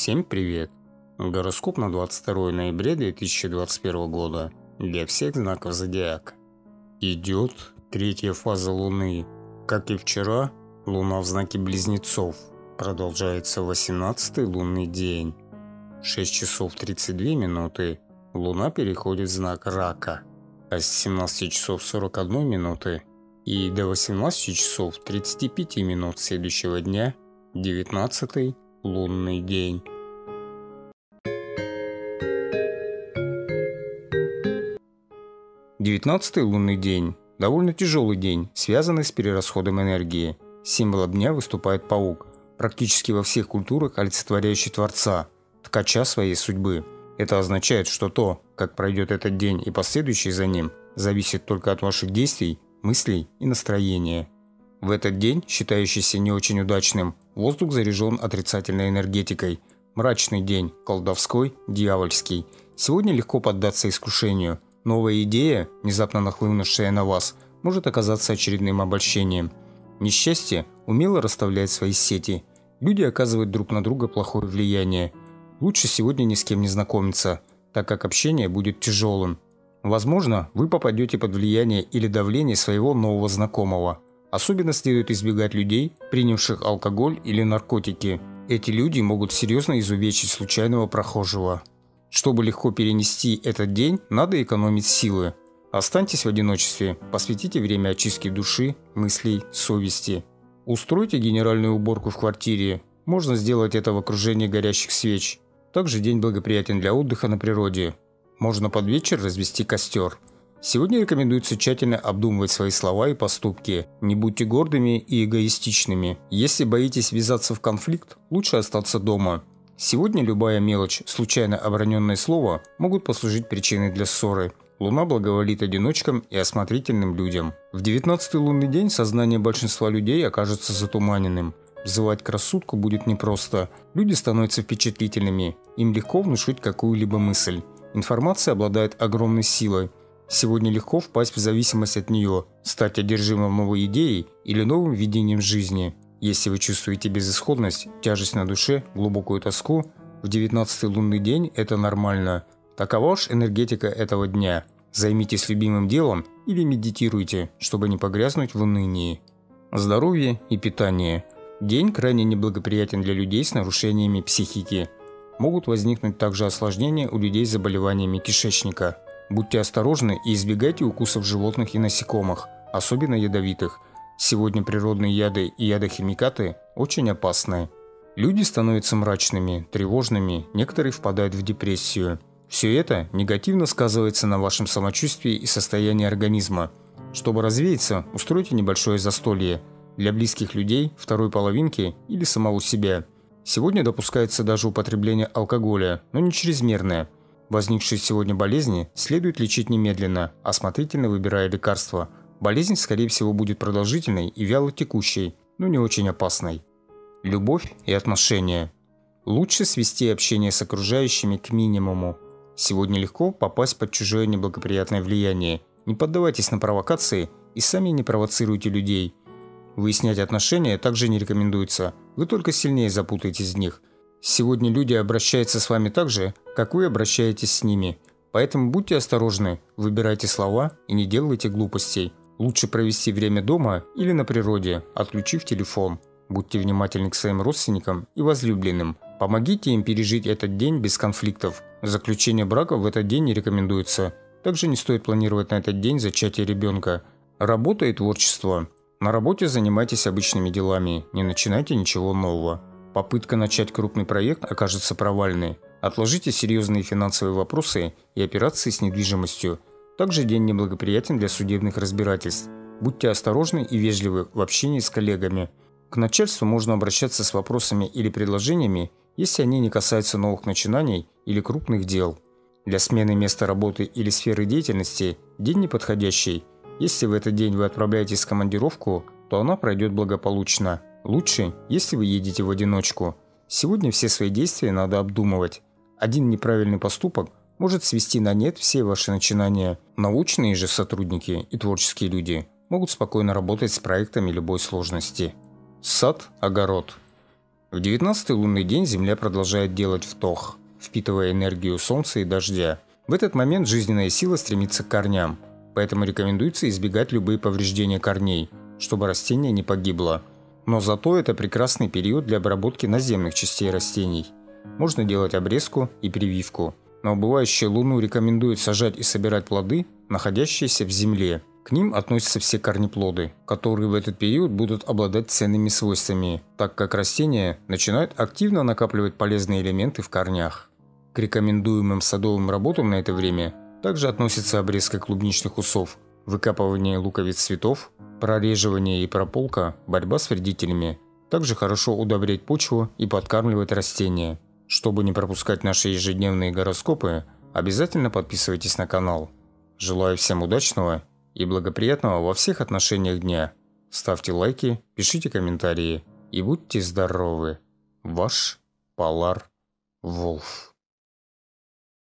Всем привет! Гороскоп на 22 ноября 2021 года для всех знаков зодиака. Идет третья фаза Луны. Как и вчера, Луна в знаке Близнецов. Продолжается 18 лунный день. 6 часов 32 минуты Луна переходит в знак Рака, а с 17 часов 41 минуты и до 18 часов 35 минут следующего дня 19 лунный день. Девятнадцатый лунный день – довольно тяжелый день, связанный с перерасходом энергии. Символом дня выступает паук, практически во всех культурах олицетворяющий Творца, ткача своей судьбы. Это означает, что то, как пройдет этот день и последующий за ним, зависит только от ваших действий, мыслей и настроения. В этот день, считающийся не очень удачным, воздух заряжен отрицательной энергетикой. Мрачный день, колдовской, дьявольский. Сегодня легко поддаться искушению. Новая идея, внезапно нахлынувшая на вас, может оказаться очередным обольщением. Несчастье умело расставляет свои сети. Люди оказывают друг на друга плохое влияние. Лучше сегодня ни с кем не знакомиться, так как общение будет тяжелым. Возможно, вы попадете под влияние или давление своего нового знакомого – Особенно следует избегать людей, принявших алкоголь или наркотики. Эти люди могут серьезно изувечить случайного прохожего. Чтобы легко перенести этот день, надо экономить силы. Останьтесь в одиночестве, посвятите время очистке души, мыслей, совести. Устройте генеральную уборку в квартире. Можно сделать это в окружении горящих свеч. Также день благоприятен для отдыха на природе. Можно под вечер развести костер. Сегодня рекомендуется тщательно обдумывать свои слова и поступки. Не будьте гордыми и эгоистичными. Если боитесь ввязаться в конфликт, лучше остаться дома. Сегодня любая мелочь, случайно оброненное слово, могут послужить причиной для ссоры. Луна благоволит одиночкам и осмотрительным людям. В 19 лунный день сознание большинства людей окажется затуманенным. Взывать к рассудку будет непросто. Люди становятся впечатлительными. Им легко внушить какую-либо мысль. Информация обладает огромной силой. Сегодня легко впасть в зависимость от нее, стать одержимым новой идеей или новым видением жизни. Если вы чувствуете безысходность, тяжесть на душе, глубокую тоску, в 19 лунный день это нормально. Такова уж энергетика этого дня. Займитесь любимым делом или медитируйте, чтобы не погрязнуть в унынии. Здоровье и питание. День крайне неблагоприятен для людей с нарушениями психики. Могут возникнуть также осложнения у людей с заболеваниями кишечника – Будьте осторожны и избегайте укусов животных и насекомых, особенно ядовитых. Сегодня природные яды и ядохимикаты очень опасны. Люди становятся мрачными, тревожными, некоторые впадают в депрессию. Все это негативно сказывается на вашем самочувствии и состоянии организма. Чтобы развеяться, устройте небольшое застолье для близких людей, второй половинки или самого себя. Сегодня допускается даже употребление алкоголя, но не чрезмерное – Возникшие сегодня болезни следует лечить немедленно, осмотрительно выбирая лекарства. Болезнь, скорее всего, будет продолжительной и вяло текущей, но не очень опасной. Любовь и отношения. Лучше свести общение с окружающими к минимуму. Сегодня легко попасть под чужое неблагоприятное влияние. Не поддавайтесь на провокации и сами не провоцируйте людей. Выяснять отношения также не рекомендуется, вы только сильнее запутаетесь в них – Сегодня люди обращаются с вами так же, как вы обращаетесь с ними. Поэтому будьте осторожны, выбирайте слова и не делайте глупостей. Лучше провести время дома или на природе, отключив телефон. Будьте внимательны к своим родственникам и возлюбленным. Помогите им пережить этот день без конфликтов. Заключение брака в этот день не рекомендуется. Также не стоит планировать на этот день зачатие ребенка. Работа и творчество. На работе занимайтесь обычными делами, не начинайте ничего нового. Попытка начать крупный проект окажется провальной. Отложите серьезные финансовые вопросы и операции с недвижимостью. Также день неблагоприятен для судебных разбирательств. Будьте осторожны и вежливы в общении с коллегами. К начальству можно обращаться с вопросами или предложениями, если они не касаются новых начинаний или крупных дел. Для смены места работы или сферы деятельности день неподходящий. Если в этот день вы отправляетесь в командировку, то она пройдет благополучно. Лучше, если вы едете в одиночку. Сегодня все свои действия надо обдумывать. Один неправильный поступок может свести на нет все ваши начинания. Научные же сотрудники и творческие люди могут спокойно работать с проектами любой сложности. Сад, огород. В 19-й лунный день Земля продолжает делать втох, впитывая энергию Солнца и дождя. В этот момент жизненная сила стремится к корням, поэтому рекомендуется избегать любые повреждения корней, чтобы растение не погибло. Но зато это прекрасный период для обработки наземных частей растений. Можно делать обрезку и прививку. На убывающую луну рекомендуют сажать и собирать плоды, находящиеся в земле. К ним относятся все корнеплоды, которые в этот период будут обладать ценными свойствами, так как растения начинают активно накапливать полезные элементы в корнях. К рекомендуемым садовым работам на это время также относится обрезка клубничных усов, выкапывание луковиц цветов, прореживание и прополка, борьба с вредителями. Также хорошо удобрять почву и подкармливать растения. Чтобы не пропускать наши ежедневные гороскопы, обязательно подписывайтесь на канал. Желаю всем удачного и благоприятного во всех отношениях дня. Ставьте лайки, пишите комментарии и будьте здоровы. Ваш Полар Волф.